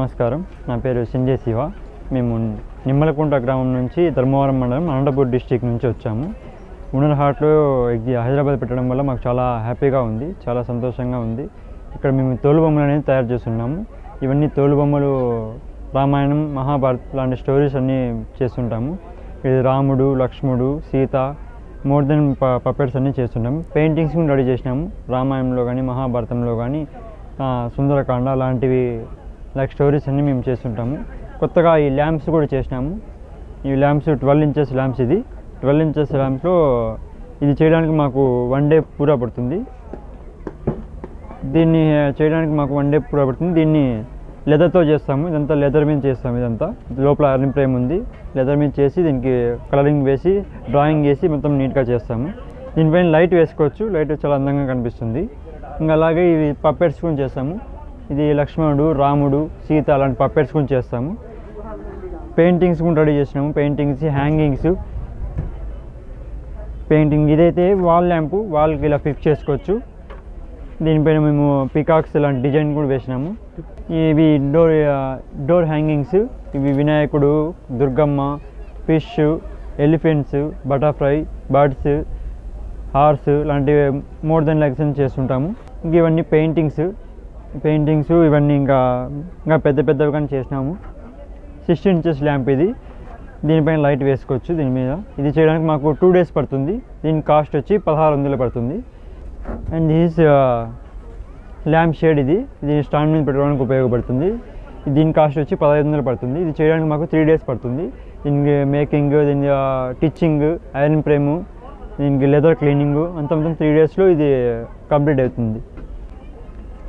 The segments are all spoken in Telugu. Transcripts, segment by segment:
నమస్కారం. నా పేరు సంజయ్ శివ. మేము నిమ్మలకుంట గ్రామం నుంచి ధర్మవరం మండలం అనంతపూర్ డిస్టిక్ నుంచి వచ్చాము. ఉనర్ హాట్లో ఇది హైదరాబాద్ పెట్టడం వల్ల మాకు చాలా హ్యాపీగా ఉంది చాలా సంతోషంగా ఉంది. ఇక్కడ మేము తోలుబొమ్మలు అనేది తయారు చేస్తున్నాము. ఇవన్నీ తోలుబొమ్మలు రామాయణం మహాభారత్ లాంటి స్టోరీస్ అన్నీ చేస్తుంటాము. ఇది రాముడు లక్ష్ముడు సీత మోర్ దెన్ పపెట్స్ అన్నీ చేస్తుంటాము. పెయింటింగ్స్ కూడా రెడీ చేసినాము. రామాయణంలో కానీ మహాభారతంలో కానీ సుందరకాండ లాంటివి లైక్ స్టోరీస్ అన్నీ మేము చేస్తుంటాము. కొత్తగా ఈ ల్యాంప్స్ కూడా చేసినాము. ఈ ల్యాంప్స్ ట్వెల్వ్ ఇంచెస్ ల్యాంప్స్ ఇది. ట్వెల్వ్ ఇంచెస్ ల్యాంప్స్లో ఇది చేయడానికి మాకు వన్ డే పూరా పడుతుంది. దీన్ని చేయడానికి మాకు వన్ డే పూరా పడుతుంది. దీన్ని లెదర్తో చేస్తాము. ఇదంతా లెదర్ మీద చేస్తాము ఇదంతా. లోపల అర్నింగ్ ఫ్రేమ్ ఉంది. లెదర్ మీద చేసి దీనికి కలరింగ్ వేసి డ్రాయింగ్ వేసి మొత్తం నీట్గా చేస్తాము. దీనిపైన లైట్ వేసుకోవచ్చు. లైట్ చాలా అందంగా కనిపిస్తుంది. ఇంకా అలాగే ఇవి పప్పెట్స్ కూడా చేస్తాము. ఇది లక్ష్మణుడు రాముడు సీత అలాంటి పప్పెట్స్ కూడా చేస్తాము. పెయింటింగ్స్ కూడా రెడీ చేసినాము. పెయింటింగ్స్ హ్యాంగింగ్స్ పెయింటింగ్ ఇదైతే వాల్ ల్యాంపు వాల్కి ఇలా ఫిక్స్ చేసుకోవచ్చు. దీనిపైన మేము పికాక్స్ ఇలాంటి డిజైన్ కూడా వేసినాము. ఇవి డోర్ డోర్ హ్యాంగింగ్స్ ఇవి వినాయకుడు Durgamma fish elephants butterfly birds horse లాంటివి మోర్ దెన్ లెక్సన్ చేస్తుంటాము. ఇంక ఇవన్నీ పెయింటింగ్స్ పెయింటింగ్స్ ఇవన్నీ ఇంకా ఇంకా పెద్ద పెద్దవి కానీ చేసినాము. సిక్స్టీన్ ఇంచెస్ ల్యాంప్ ఇది. దీనిపైన లైట్ వేసుకోవచ్చు దీని మీద. ఇది చేయడానికి మాకు టూ డేస్ పడుతుంది. దీని కాస్ట్ వచ్చి పదహారు వందలు పడుతుంది. అండ్ దిస్ ల్యాంప్ షేడ్ ఇది. దీని స్టాండ్ మీద పెట్టుకోవడానికి ఉపయోగపడుతుంది. దీని కాస్ట్ వచ్చి పదహైదు వందలు పడుతుంది. ఇది చేయడానికి మాకు త్రీ డేస్ పడుతుంది. దీనికి మేకింగ్ దీని టిచ్చింగ్ ఐరన్ ఫ్రేము దీనికి లెదర్ క్లీనింగ్ అంత మొత్తం త్రీ డేస్లో ఇది కంప్లీట్ అవుతుంది.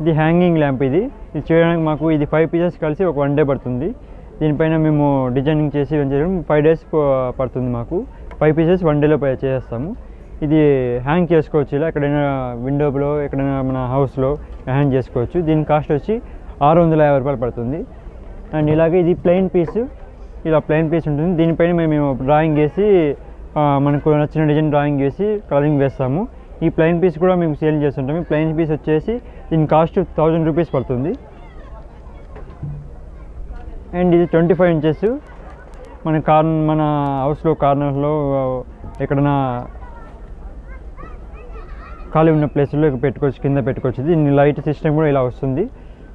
ఇది హ్యాంగింగ్ ల్యాంప్ ఇది. ఇది చేయడానికి మాకు ఇది ఫైవ్ పీసెస్ కలిసి ఒక వన్ డే పడుతుంది. దీనిపైన మేము డిజైనింగ్ చేసి చేయడం ఫైవ్ డేస్ పడుతుంది మాకు. ఫైవ్ పీసెస్ వన్ డేలో చేస్తాము ఇది హ్యాంగ్ చేసుకోవచ్చు. ఇలా ఎక్కడైనా విండోలో ఎక్కడైనా మన హౌస్లో హ్యాంగ్ చేసుకోవచ్చు. దీని కాస్ట్ వచ్చి ఆరు వందల యాభై రూపాయలు పడుతుంది. అండ్ ఇలాగే ఇది ప్లెయిన్ పీస్ ఇలా ప్లెయిన్ పీస్ ఉంటుంది. దీనిపైన మేము డ్రాయింగ్ వేసి మనకు నచ్చిన డిజైన్ డ్రాయింగ్ వేసి కలరింగ్ వేస్తాము. ఈ ప్లెయిన్ పీస్ కూడా మేము సేల్ చేస్తుంటాం. ఈ ప్లెయిన్ పీస్ వచ్చేసి దీని కాస్ట్ థౌజండ్ రూపీస్ పడుతుంది. అండ్ ఇది ట్వంటీ ఫైవ్ ఇంచెస్ మన కార్ మన హౌస్లో కార్నర్లో ఎక్కడైనా ఖాళీ ఉన్న ప్లేస్లో పెట్టుకోవచ్చు కింద పెట్టుకోవచ్చు. దీని లైట్ సిస్టమ్ కూడా ఇలా వస్తుంది.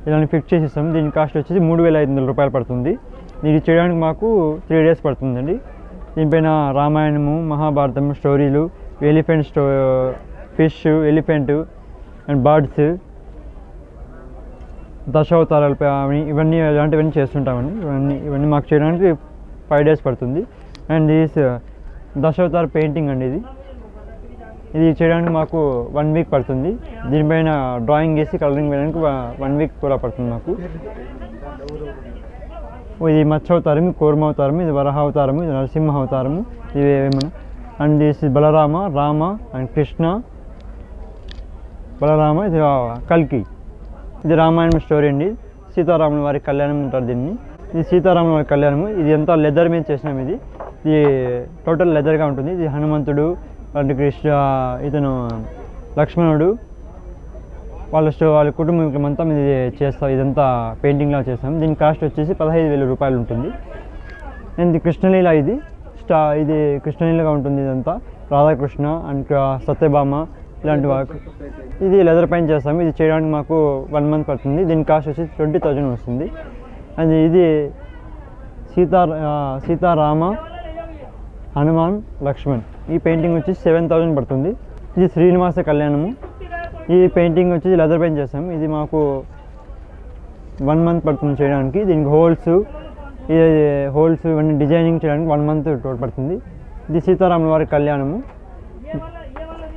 ఇలాని ఫిక్స్ చేసి ఇస్తాం దీని కాస్ట్ వచ్చేసి మూడు వేల ఐదు వందల రూపాయలు పడుతుంది. దీన్ని చేయడానికి మాకు త్రీ డేస్ పడుతుందండి. దీనిపైన రామాయణము మహాభారతము స్టోరీలు ఎలిఫెంట్ స్టో ఫిష్ ఎలిఫెంట్ అండ్ బర్డ్స్ దశావతారాలు ఇవన్నీ ఇలాంటివన్నీ చేస్తుంటామండి. ఇవన్నీ ఇవన్నీ మాకు చేయడానికి ఫైవ్ డేస్ పడుతుంది. అండ్ దిస్ దశావతార పెయింటింగ్ అండి ఇది. ఇది చేయడానికి మాకు వన్ వీక్ పడుతుంది. దీనిపైన డ్రాయింగ్ వేసి కలరింగ్ వేయడానికి వన్ వీక్ కూడా పడుతుంది మాకు. ఇది మత్స్య అవతారం కూర్మ అవతారం ఇది వరహ అవతారము ఇది నరసింహ అవతారము ఇవి ఏమన్నా and this Balarama Rama and Krishna Balarama ఇది కల్కి. ఇది రామాయణం స్టోరీ అండి. సీతారాముల వారి కళ్యాణం అంటారు దీన్ని. ఇది సీతారాముల వారి కళ్యాణము ఇది ఎంత లెదర్ మీద చేసినాం ఇది. ఇది టోటల్ లెదర్గా ఉంటుంది. ఇది హనుమంతుడు అంటే కృష్ణ ఇతను లక్ష్మణుడు. వాళ్ళ స్టో వాళ్ళ కుటుంబం అంతా ఇది చేస్తాం ఇదంతా పెయింటింగ్లా చేస్తాం. దీని కాస్ట్ వచ్చేసి పదహైదు వేల రూపాయలు ఉంటుంది. అండ్ ఇది కృష్ణలీల ఇది? స్టా ఇది కృష్ణలీలగా ఉంటుంది ఇదంతా. రాధాకృష్ణ అండ్ సత్యభామ ఇలాంటి వర్క్ ఇది లెదర్ పైన చేస్తాము. ఇది చేయడానికి మాకు వన్ మంత్ పడుతుంది. దీని కాస్ట్ వచ్చి ట్వంటీ థౌజండ్ వస్తుంది. అండ్ ఇది సీతా సీతారామ హనుమాన్ లక్ష్మణ్. ఈ పెయింటింగ్ వచ్చి సెవెన్ థౌజండ్ పడుతుంది. ఇది శ్రీనివాస కళ్యాణము. ఈ పెయింటింగ్ వచ్చి లెదర్ పెయింట్ చేస్తాము. ఇది మాకు వన్ మంత్ పడుతుంది చేయడానికి. దీనికి హోల్స్ ఇది హోల్స్ ఇవన్నీ డిజైనింగ్ చేయడానికి వన్ మంత్ పడుతుంది. ఇది సీతారాముల వారి కళ్యాణము.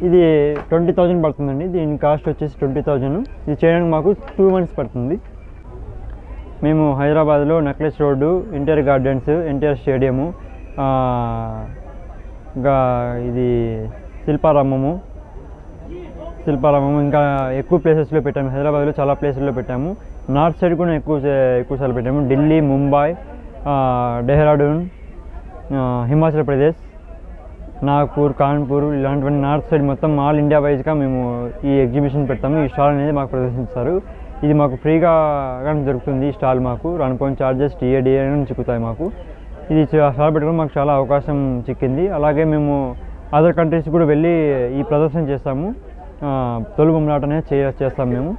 ఇది ట్వంటీ థౌజండ్ పడుతుందండి. దీని కాస్ట్ వచ్చేసి ట్వంటీ థౌజండ్. ఇది చేయడానికి మాకు టూ మంత్స్ పడుతుంది. మేము హైదరాబాద్లో necklace road NTR gardens NTR stadium ఇంకా ఇది శిల్పారామము శిల్పారామం ఇంకా ఎక్కువ ప్లేసెస్లో పెట్టాము. హైదరాబాద్లో చాలా ప్లేసెస్లో పెట్టాము. నార్త్ సైడ్ కూడా ఎక్కువ ఎక్కువ సార్లు పెట్టాము. ఢిల్లీ ముంబై డెహ్రాడూన్ హిమాచల్ ప్రదేశ్ నాగ్పూర్ కాన్పూర్ ఇలాంటివన్నీ నార్త్ సైడ్ మొత్తం ఆల్ ఇండియా వైజ్గా మేము ఈ ఎగ్జిబిషన్ పెడతాము. ఈ స్టాల్ అనేది మాకు ప్రదర్శిస్తారు. ఇది మాకు ఫ్రీగా కానీ దొరుకుతుంది ఈ స్టాల్ మాకు రన్పోయిన ఛార్జెస్ టీఏడిఏ చిక్కుతాయి మాకు. ఇది స్టాల్ పెట్టుకుని మాకు చాలా అవకాశం చిక్కింది. అలాగే మేము అదర్ కంట్రీస్ కూడా వెళ్ళి ఈ ప్రదర్శన చేస్తాము. తొలి బొమ్మలాట అనేది చేస్తాము మేము.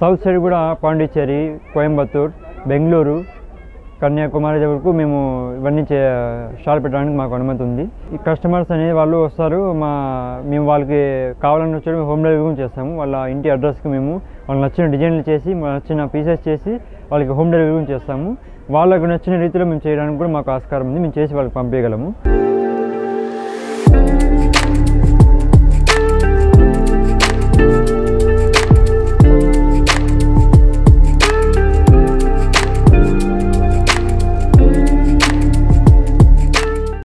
సౌత్ సైడ్ కూడా పాండిచ్చేరి కోయంబత్తూర్ బెంగళూరు కన్యాకుమారి వరకు మేము ఇవన్నీ చే స్టాల్ పెట్టడానికి మాకు అనుమతి ఉంది. ఈ కస్టమర్స్ అనేది వాళ్ళు వస్తారు మా మేము వాళ్ళకి కావాలని వచ్చాడు హోమ్ డెలివరీ కూడా చేస్తాము. వాళ్ళ ఇంటి అడ్రస్కి మేము వాళ్ళకి నచ్చిన డిజైన్లు చేసి నచ్చిన పీసెస్ చేసి వాళ్ళకి హోమ్ డెలివరీ కూడా చేస్తాము. వాళ్ళకు నచ్చిన రీతిలో మేము చేయడానికి కూడా మాకు ఆస్కారం ఉంది. మేము చేసి వాళ్ళకి పంపించగలము.